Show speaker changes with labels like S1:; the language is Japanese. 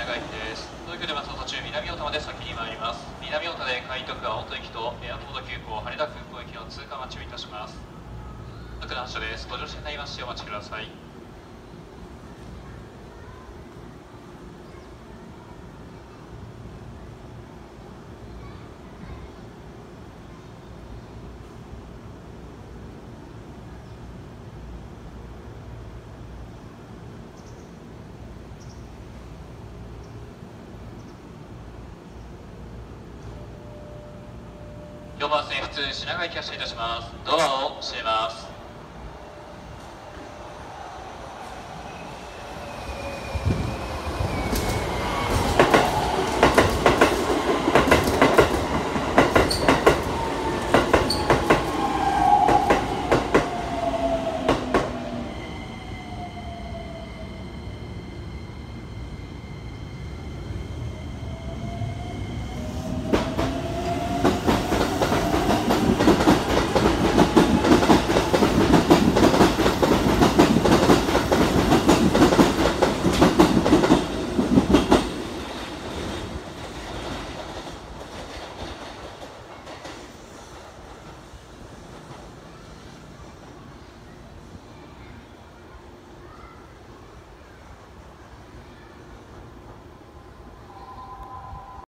S1: 品川駅です。東京ではその途中南大田まで先に参ります。南大田で海徳青本駅とエアポート急行羽田空港駅の通過待ちをいたします。各段所です。ご乗車になりましてお待ちください。4番線普通品川行き発車いたします。ドアを閉めます。